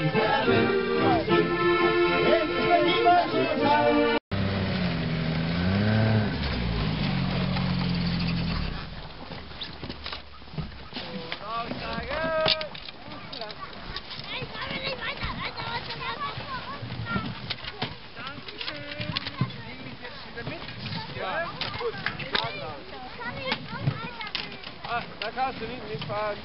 Rat. Ah, da kannst du nicht mitfahren.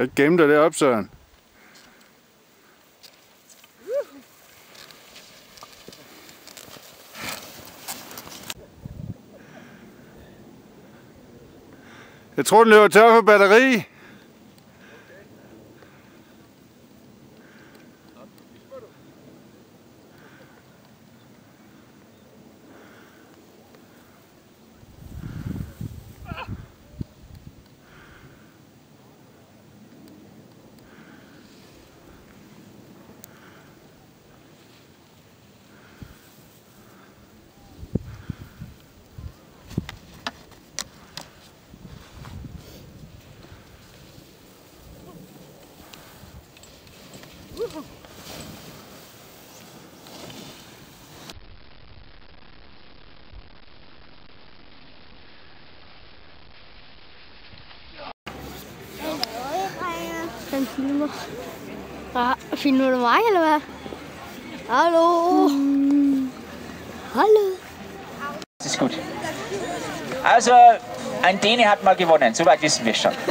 Jeg gemme dig derop, Søren. Jeg tror, den løber tør for batteri. Ah, mig, eller hvad? Hallo? Hallo? Das ist gut. Also, ein Däne hat mal gewonnen, soweit wissen wir schon.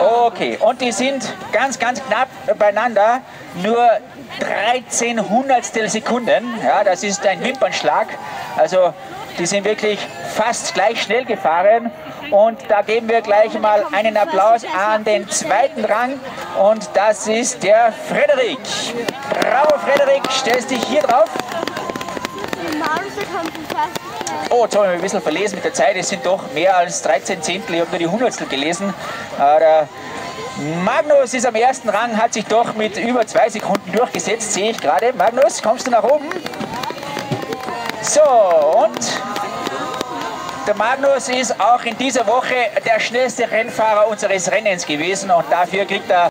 Okay, und die sind ganz, ganz knapp beieinander, nur 13 Hundertstel Sekunden. Ja, das ist ein Wimpernschlag. Also, die sind wirklich fast gleich schnell gefahren. Und da geben wir gleich mal einen Applaus an den zweiten Rang. Und das ist der Frederik. Bravo, Frederik, stellst dich hier drauf. Oh, jetzt habe ich mich ein bisschen verlesen mit der Zeit. Es sind doch mehr als 13 Zehntel. Ich habe nur die Hundertstel gelesen. Der Magnus ist am ersten Rang, hat sich doch mit über zwei Sekunden durchgesetzt, sehe ich gerade. Magnus, kommst du nach oben? So, und der Magnus ist auch in dieser Woche der schnellste Rennfahrer unseres Rennens gewesen und dafür kriegt er